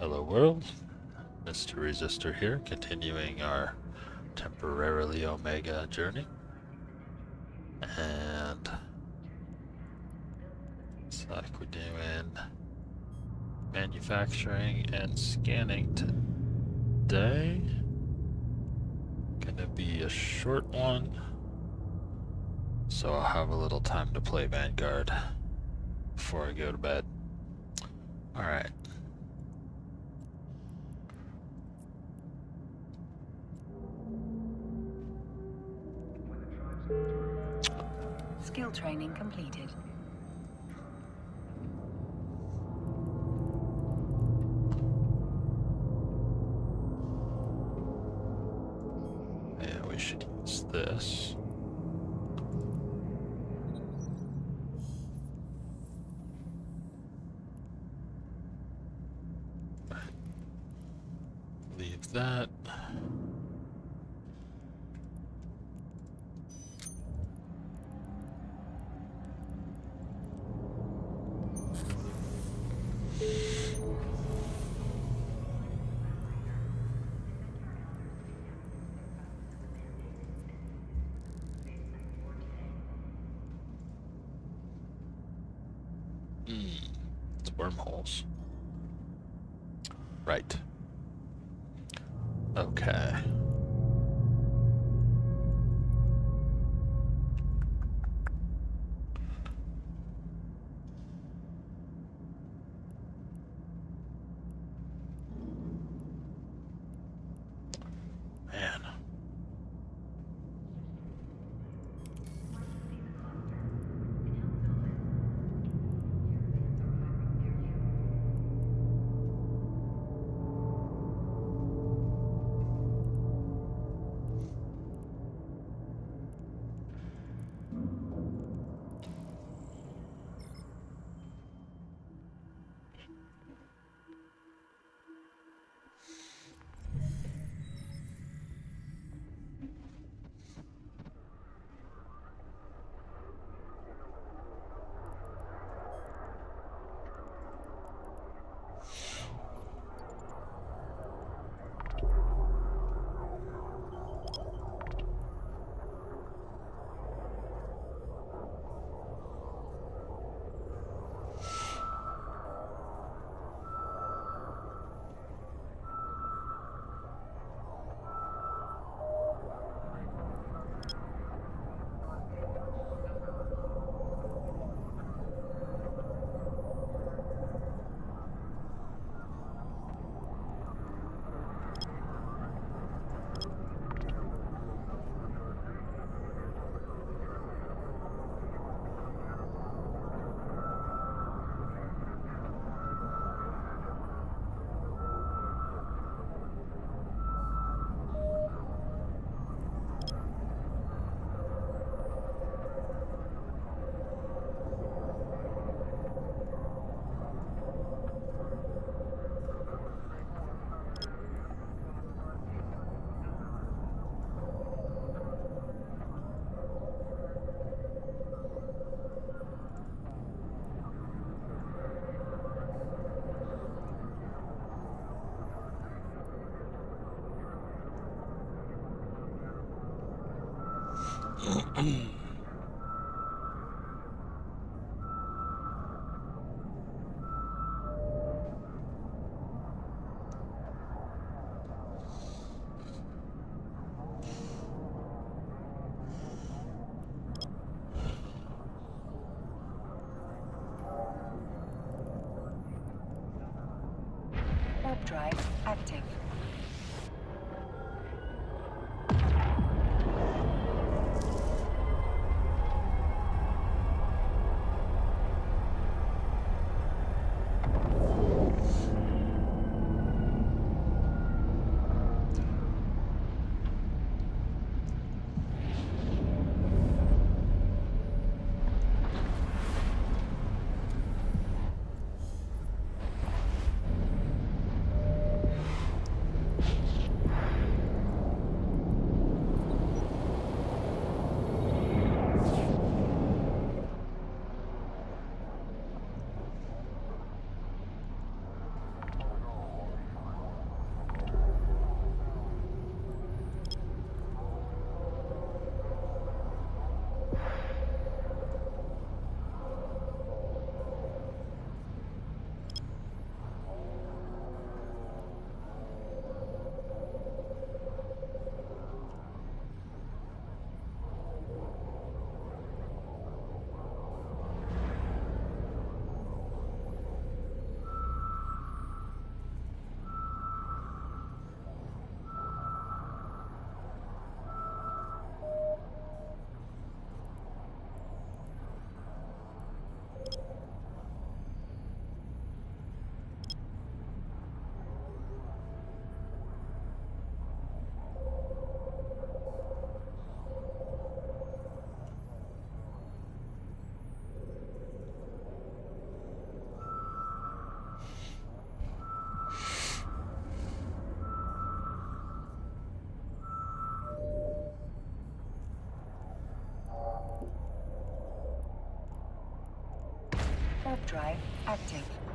Hello world, Mr. Resistor here, continuing our temporarily Omega journey. And it's like we're doing manufacturing and scanning today. Gonna be a short one, so I'll have a little time to play Vanguard before I go to bed. Alright. Skill training completed. Yeah, we should use this. Leave that. Hmm, it's wormholes. Right. Okay. Drive active. warp drive active.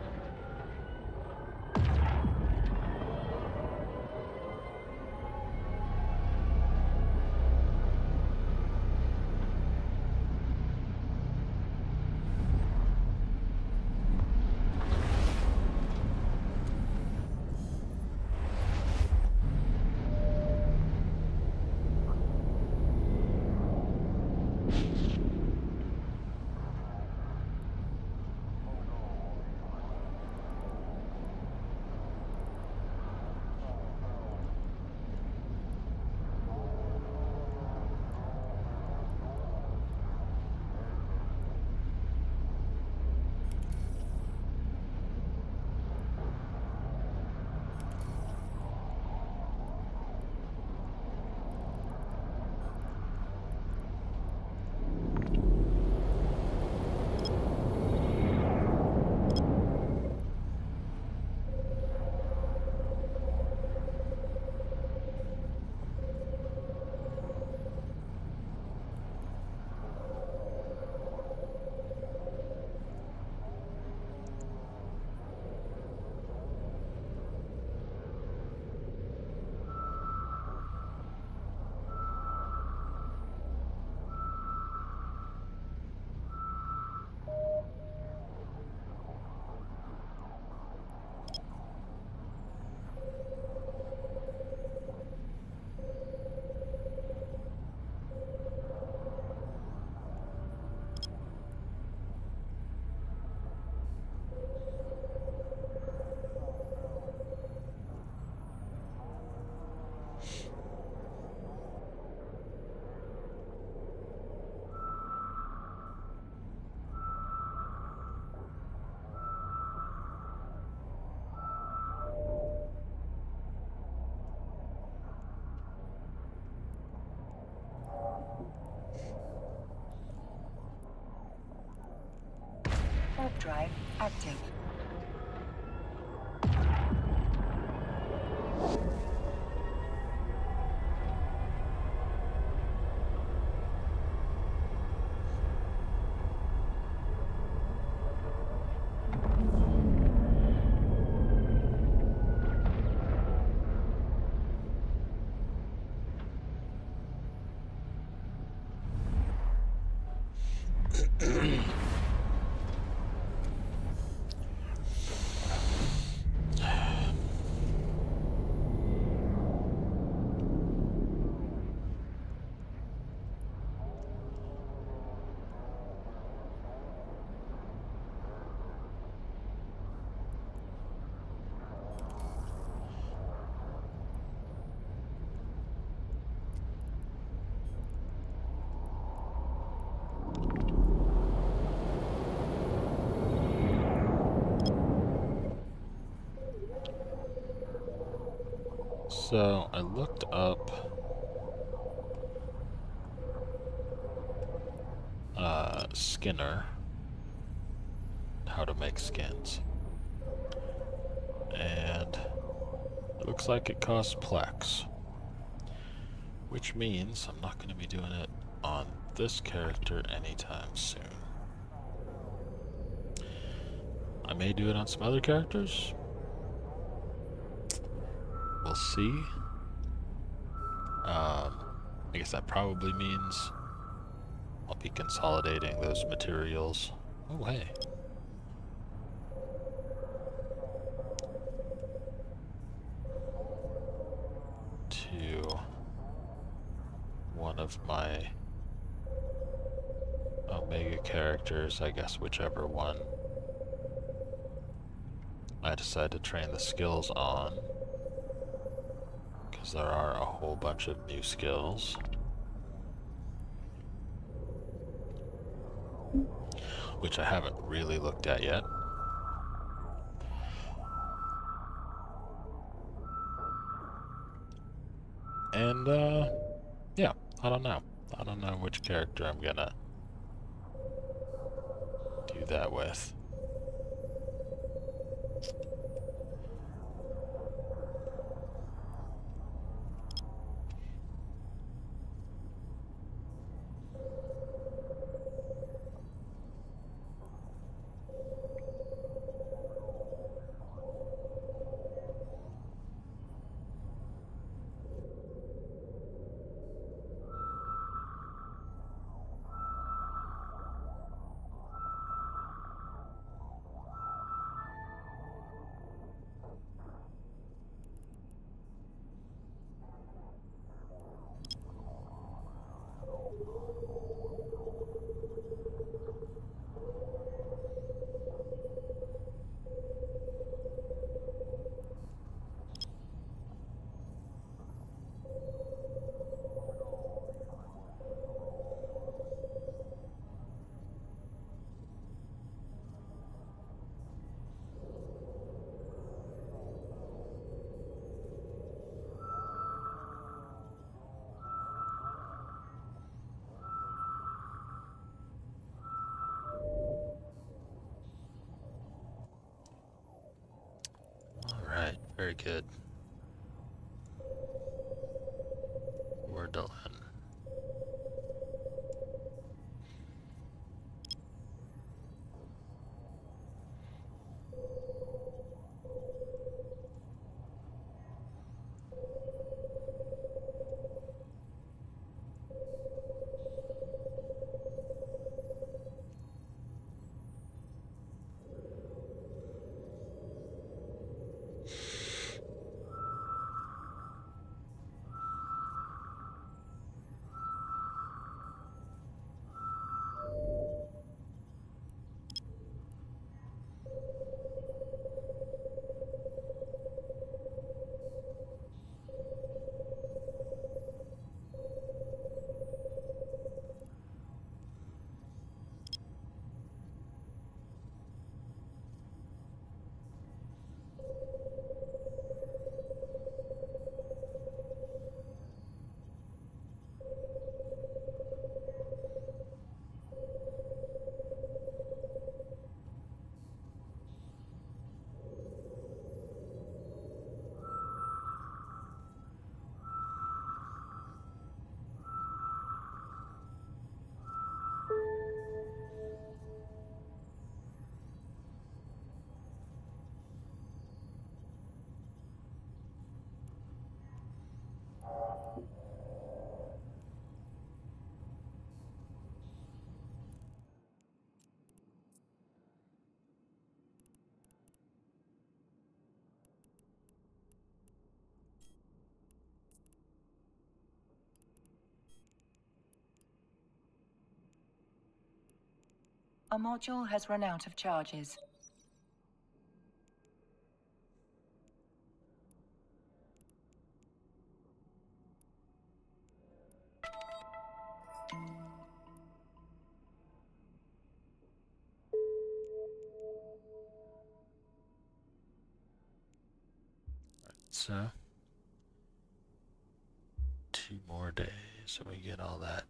Warp drive active. So I looked up uh, SKINR, how to make skins, and it looks like it costs Plex, which means I'm not going to be doing it on this character anytime soon. I may do it on some other characters, we'll see. Um, I guess that probably means I'll be consolidating those materials. Oh, hey. To one of my Omega characters, I guess whichever one I decide to train the skills on because there are a whole bunch of new skills. Which I haven't really looked at yet. And, uh, yeah, I don't know. I don't know which character I'm gonna do that with. Very good. A module has run out of charges. So, two more days and we get all that.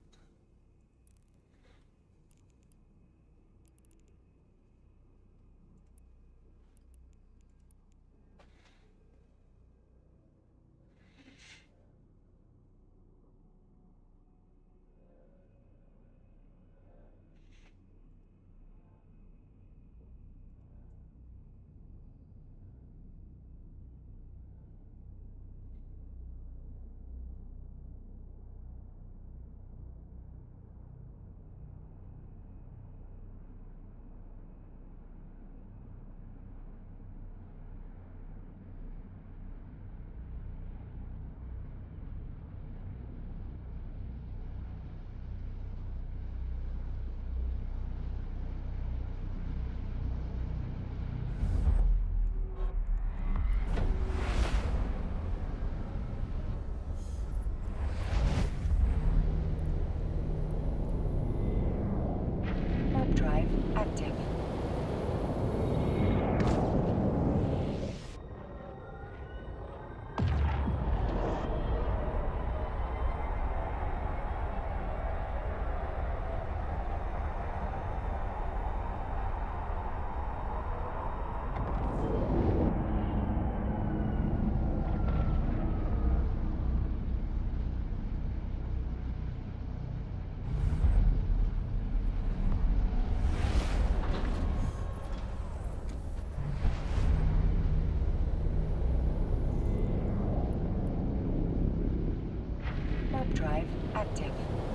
Drive active.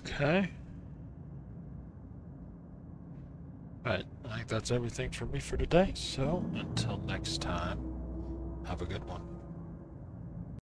Okay. Alright, I think that's everything for me for today. So, until next time, have a good one.